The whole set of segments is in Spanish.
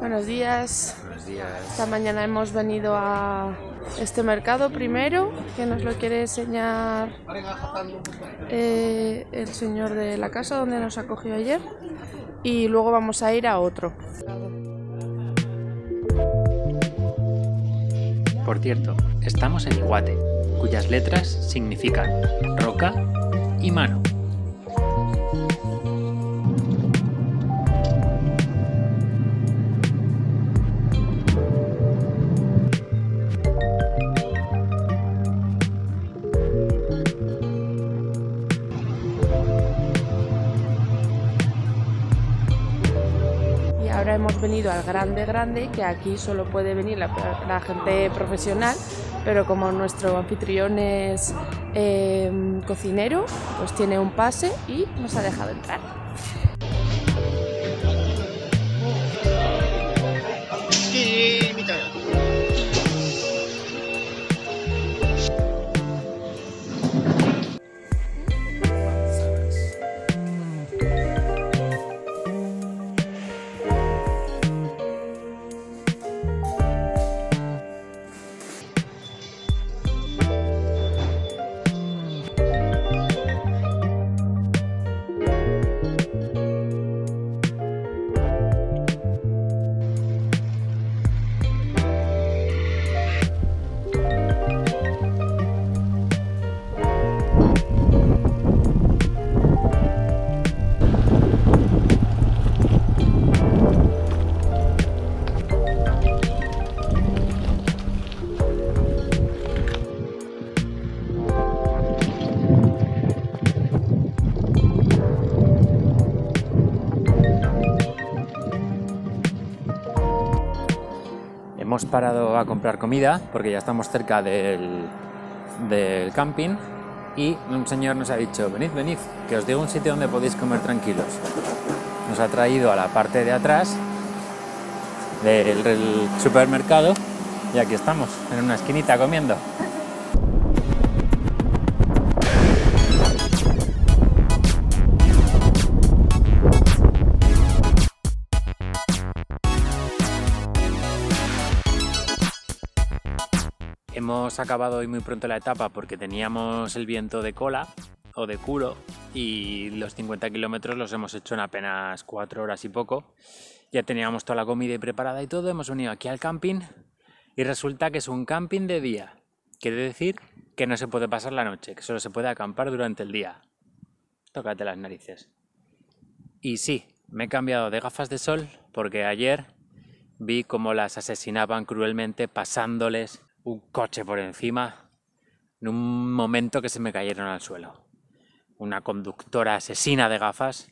Buenos días. Buenos días. Esta mañana hemos venido a este mercado primero, que nos lo quiere enseñar eh, el señor de la casa donde nos acogió ayer. Y luego vamos a ir a otro. Por cierto, estamos en Iguate, cuyas letras significan roca y mano. Grande grande, que aquí solo puede venir la, la gente profesional, pero como nuestro anfitrión es eh, cocinero, pues tiene un pase y nos ha dejado entrar. Hemos parado a comprar comida porque ya estamos cerca del, camping y un señor nos ha dicho, venid, venid, que os digo un sitio donde podéis comer tranquilos. Nos ha traído a la parte de atrás del supermercado y aquí estamos, en una esquinita comiendo. Hemos acabado hoy muy pronto la etapa porque teníamos el viento de cola o de culo y los 50 kilómetros los hemos hecho en apenas 4 horas y poco. Ya teníamos toda la comida preparada y todo. Hemos venido aquí al camping y resulta que es un camping de día. Quiere decir que no se puede pasar la noche, que solo se puede acampar durante el día. Tócate las narices. Y sí, me he cambiado de gafas de sol porque ayer vi cómo las asesinaban cruelmente pasándoles un coche por encima en un momento que se me cayeron al suelo. Una conductora asesina de gafas,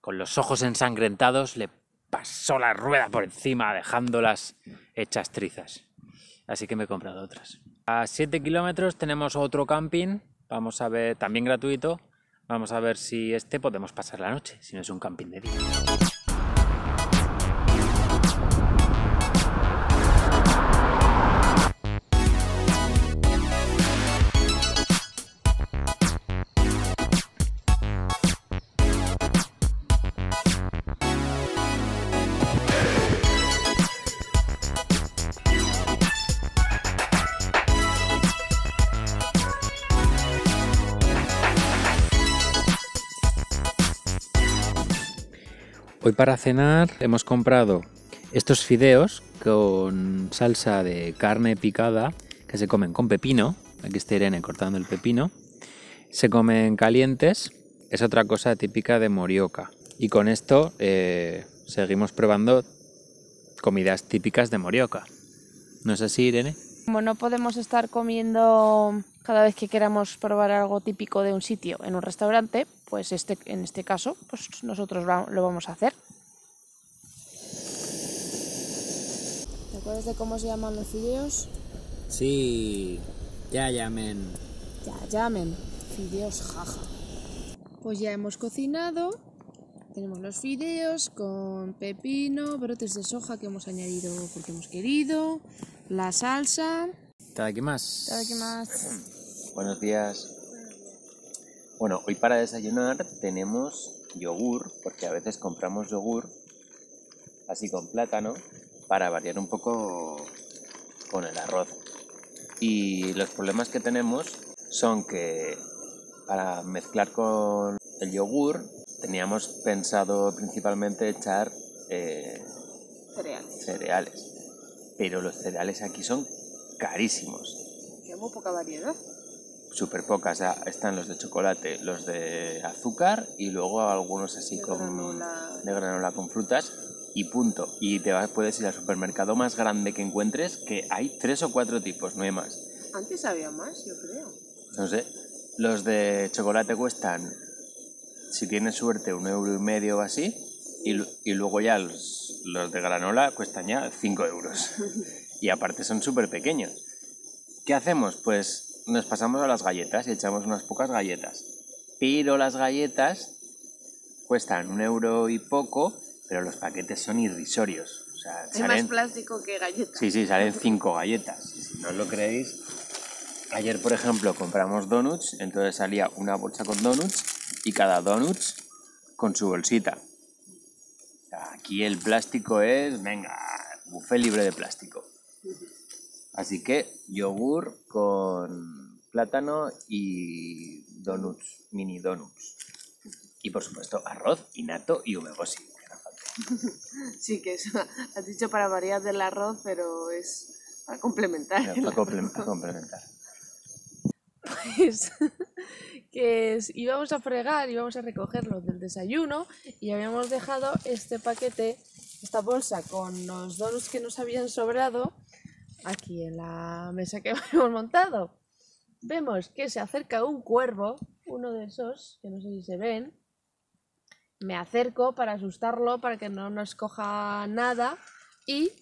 con los ojos ensangrentados, le pasó la rueda por encima dejándolas hechas trizas. Así que me he comprado otras. A 7 kilómetros tenemos otro camping, vamos a ver, también gratuito. Vamos a ver si este podemos pasar la noche, si no es un camping de día. Hoy para cenar hemos comprado estos fideos con salsa de carne picada que se comen con pepino. Aquí está Irene cortando el pepino. Se comen calientes. Es otra cosa típica de Morioka. Y con esto eh, seguimos probando comidas típicas de Morioka. ¿No es así, Irene? Como no podemos estar comiendo cada vez que queramos probar algo típico de un sitio en un restaurante, pues este, en este caso, pues nosotros lo vamos a hacer. ¿Te acuerdas de cómo se llaman los fideos? Sí, ya llamen. Ya llamen fideos jaja. Pues ya hemos cocinado. Tenemos los fideos con pepino, brotes de soja que hemos añadido porque hemos querido, la salsa. más. más. Buenos días. Bueno, hoy para desayunar tenemos yogur, porque a veces compramos yogur así con plátano para variar un poco con el arroz. Y los problemas que tenemos son que para mezclar con el yogur teníamos pensado principalmente echar eh, cereales. cereales. Pero los cereales aquí son carísimos. Tenemos poca variedad. Súper pocas. están los de chocolate, los de azúcar y luego algunos así con, de granola con frutas y punto. Y te vas, puedes ir al supermercado más grande que encuentres, que hay tres o cuatro tipos, no hay más. Antes había más, yo creo. No sé. Los de chocolate cuestan, si tienes suerte, un euro y medio o así. Y, y luego ya los, los, de granola cuestan ya cinco euros. y aparte son súper pequeños. ¿Qué hacemos? Pues nos pasamos a las galletas y echamos unas pocas galletas. Pero las galletas cuestan un euro y poco pero los paquetes son irrisorios. O sea, Hay más plástico que galletas. Sí, sí, salen cinco galletas. si no os lo creéis, ayer, por ejemplo, compramos donuts, entonces salía una bolsa con donuts y cada donuts con su bolsita. Aquí el plástico es, venga, buffet libre de plástico. Así que yogur con plátano y donuts, mini donuts. Y por supuesto arroz, inato y humegosi. Sí, que eso, has dicho para variar del arroz, pero es para complementar. para complementar. Pues que íbamos a fregar, íbamos a recogerlo del desayuno y habíamos dejado este paquete, esta bolsa con los donuts que nos habían sobrado aquí en la mesa que habíamos montado. Vemos que se acerca un cuervo, uno de esos, que no sé si se ven, me acerco para asustarlo, para que no nos coja nada y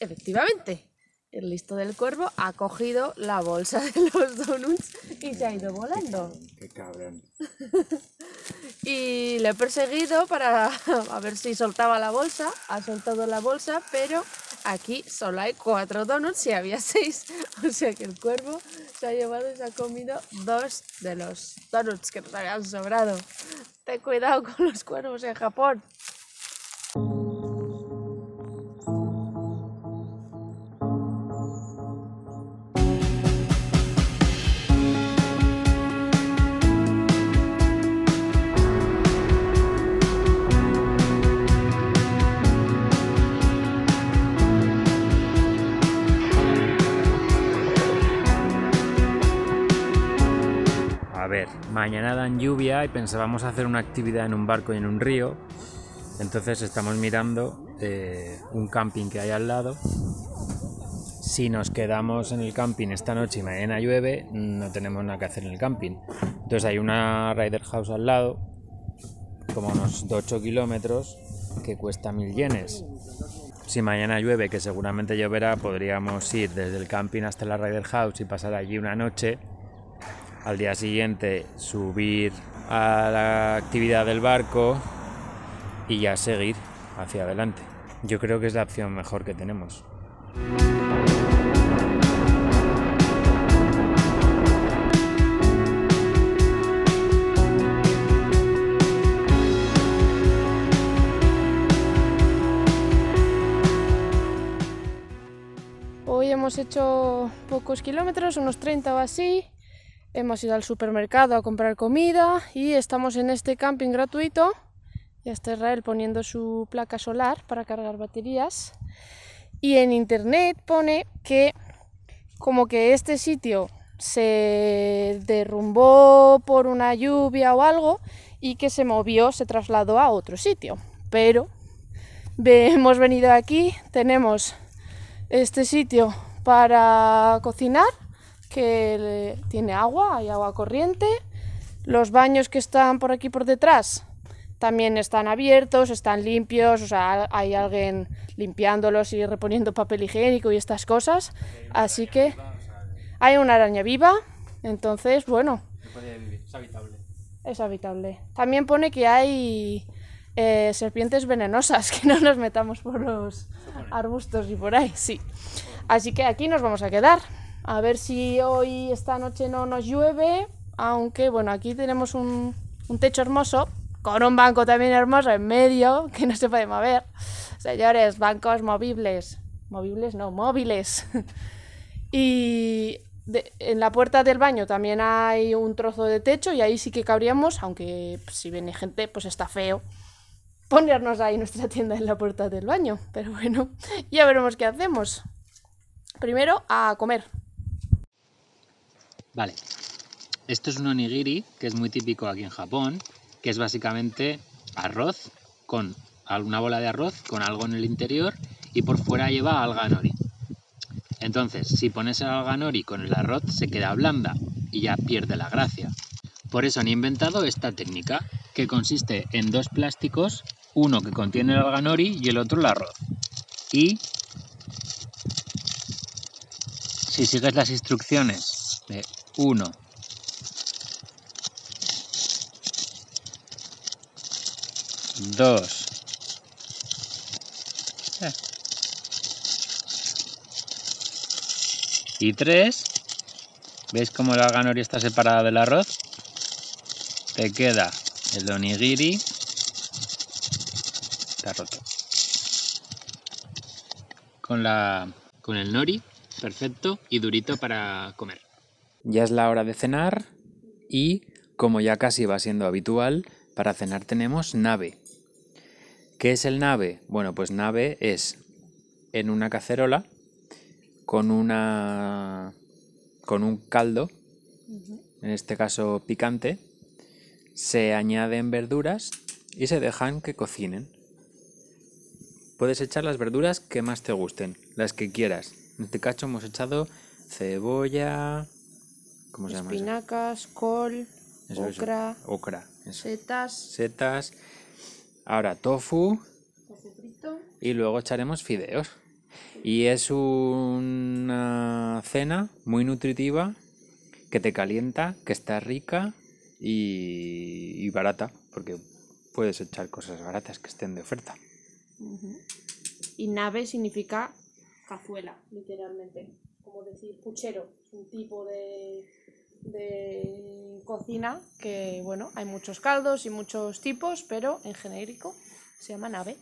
efectivamente, el listo del cuervo ha cogido la bolsa de los donuts y se ha ido volando. Qué cabrón. y le he perseguido para a ver si soltaba la bolsa. Ha soltado la bolsa, pero aquí solo hay cuatro donuts y había seis. O sea que el cuervo se ha llevado y se ha comido dos de los donuts que nos habían sobrado. Ten cuidado con los cuervos en Japón. Mañana dan lluvia y pensábamos hacer una actividad en un barco y en un río. Entonces estamos mirando eh, un camping que hay al lado. Si nos quedamos en el camping esta noche y mañana llueve, no tenemos nada que hacer en el camping. Entonces hay una Rider House al lado, como unos 8 kilómetros, que cuesta mil yenes. Si mañana llueve, que seguramente lloverá, podríamos ir desde el camping hasta la Rider House y pasar allí una noche al día siguiente subir a la actividad del barco y ya seguir hacia adelante. Yo creo que es la opción mejor que tenemos. Hoy hemos hecho pocos kilómetros, unos 30 o así, Hemos ido al supermercado a comprar comida y estamos en este camping gratuito. Ya está Israel poniendo su placa solar para cargar baterías. Y en internet pone que como que este sitio se derrumbó por una lluvia o algo y que se movió, se trasladó a otro sitio. Pero hemos venido aquí, tenemos este sitio para cocinar que tiene agua, hay agua corriente. Los baños que están por aquí por detrás también están abiertos, están limpios, o sea, hay alguien limpiándolos y reponiendo papel higiénico y estas cosas. Así que hay una araña viva, entonces, bueno. es habitable. También pone que hay eh, serpientes venenosas, que no nos metamos por los arbustos y por ahí, sí. Así que aquí nos vamos a quedar. A ver si hoy, esta noche no nos llueve, aunque bueno, aquí tenemos un, techo hermoso, con un banco también hermoso en medio, que no se puede mover. Señores, bancos movibles. Movibles, no, móviles. y en la puerta del baño también hay un trozo de techo y ahí sí que cabríamos, aunque pues, si viene gente, pues está feo ponernos ahí nuestra tienda en la puerta del baño. Pero bueno, ya veremos qué hacemos. Primero a comer. Vale. Esto es un onigiri, que es muy típico aquí en Japón, que es básicamente arroz con alguna bola de arroz con algo en el interior y por fuera lleva alga nori. Entonces, si pones el alga nori con el arroz, se queda blanda y ya pierde la gracia. Por eso han inventado esta técnica, que consiste en dos plásticos, uno que contiene el alga nori y el otro el arroz. Y si sigues las instrucciones de 1, 2, y 3, ¿veis cómo el alga nori está separada del arroz? Te queda el onigiri, está roto, con, la, con el nori perfecto y durito para comer. Ya es la hora de cenar y, como ya casi va siendo habitual, para cenar tenemos nave. ¿Qué es el nave? Bueno, pues nave es en una cacerola con una con un caldo, en este caso picante, se añaden verduras y se dejan que cocinen. Puedes echar las verduras que más te gusten, las que quieras. En este caso hemos echado cebolla, ¿cómo se llama? Espinacas, col, Eso, eso. setas, setas. Ahora tofu frito. y luego echaremos fideos. Y es una cena muy nutritiva que te calienta, que está rica y, y barata, porque puedes echar cosas baratas que estén de oferta. Y nave significa cazuela, literalmente. Como decir, puchero. Un tipo de, de cocina que, bueno, hay muchos caldos y muchos tipos, pero en genérico se llama nave.